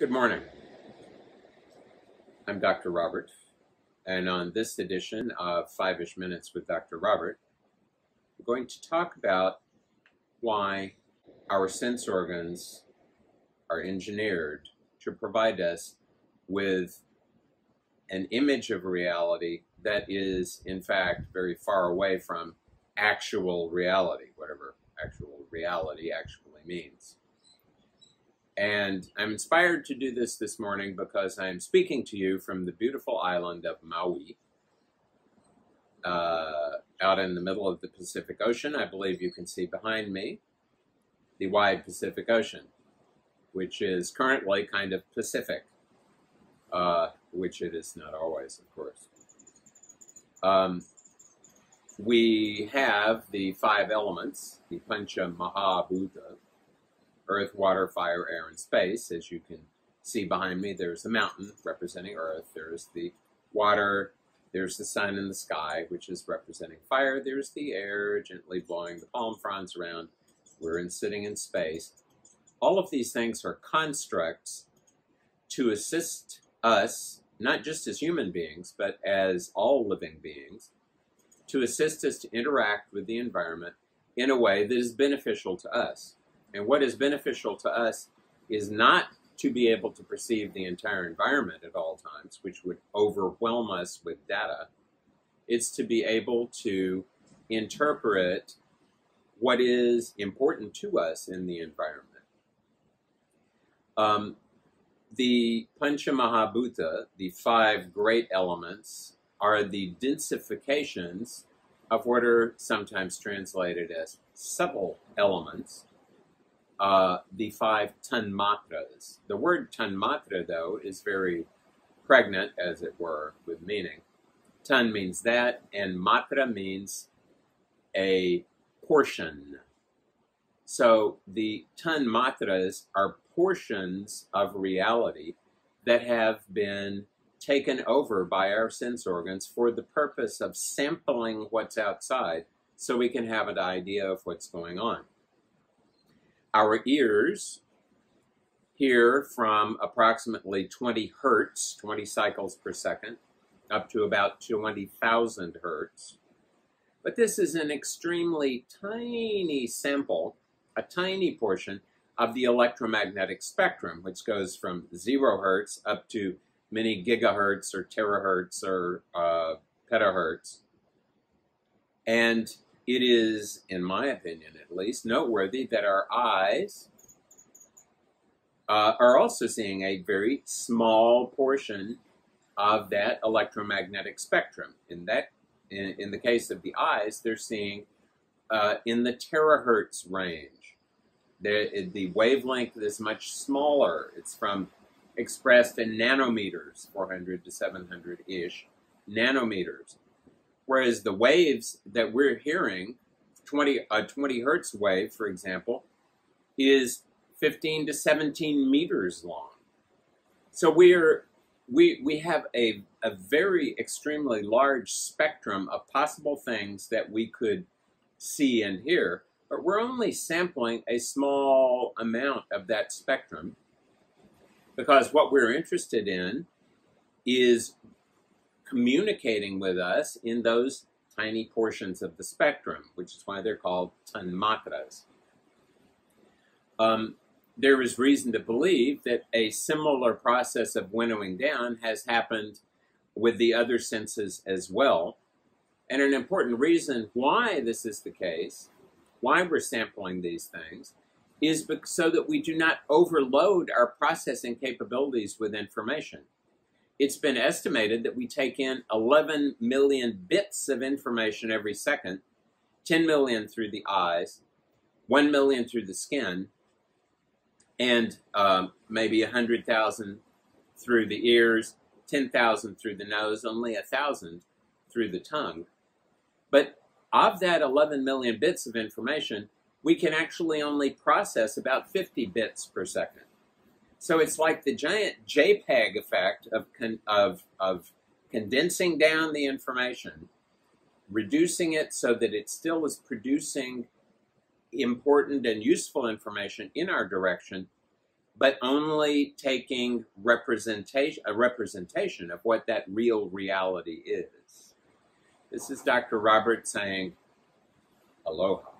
Good morning. I'm Dr. Robert, and on this edition of Five Ish Minutes with Dr. Robert, we're going to talk about why our sense organs are engineered to provide us with an image of reality that is, in fact, very far away from actual reality, whatever actual reality actually means. And I'm inspired to do this this morning because I'm speaking to you from the beautiful island of Maui, uh, out in the middle of the Pacific Ocean. I believe you can see behind me the wide Pacific Ocean, which is currently kind of Pacific, uh, which it is not always, of course. Um, we have the five elements, the Pancha Mahabhuta, earth, water, fire, air, and space. As you can see behind me, there's the mountain representing earth. There's the water. There's the sun in the sky, which is representing fire. There's the air gently blowing the palm fronds around. We're in sitting in space. All of these things are constructs to assist us, not just as human beings, but as all living beings, to assist us to interact with the environment in a way that is beneficial to us. And what is beneficial to us is not to be able to perceive the entire environment at all times, which would overwhelm us with data. It's to be able to interpret what is important to us in the environment. Um, the Panchamahabhuta, the five great elements, are the densifications of what are sometimes translated as subtle elements uh, the five tanmatras. The word tanmatra, though, is very pregnant, as it were, with meaning. Tan means that, and matra means a portion. So the tanmatras are portions of reality that have been taken over by our sense organs for the purpose of sampling what's outside so we can have an idea of what's going on. Our ears hear from approximately 20 hertz, 20 cycles per second, up to about 20,000 hertz. But this is an extremely tiny sample, a tiny portion of the electromagnetic spectrum, which goes from zero hertz up to many gigahertz or terahertz or uh, petahertz. And it is, in my opinion at least, noteworthy that our eyes uh, are also seeing a very small portion of that electromagnetic spectrum. In that, in, in the case of the eyes, they're seeing uh, in the terahertz range. The, the wavelength is much smaller. It's from expressed in nanometers, 400 to 700 ish nanometers. Whereas the waves that we're hearing, 20, a 20 hertz wave, for example, is 15 to 17 meters long. So we're, we, we have a, a very extremely large spectrum of possible things that we could see and hear, but we're only sampling a small amount of that spectrum because what we're interested in is communicating with us in those tiny portions of the spectrum, which is why they're called tanmatras. Um, there is reason to believe that a similar process of winnowing down has happened with the other senses as well. And an important reason why this is the case, why we're sampling these things, is so that we do not overload our processing capabilities with information it's been estimated that we take in 11 million bits of information every second 10 million through the eyes 1 million through the skin and um, maybe 100,000 through the ears 10,000 through the nose only 1,000 through the tongue. But of that 11 million bits of information we can actually only process about 50 bits per second so it's like the giant JPEG effect of, con- of, of condensing down the information, reducing it so that it still is producing important and useful information in our direction, but only taking representation a representation of what that real reality is. This is Dr. Robert saying aloha.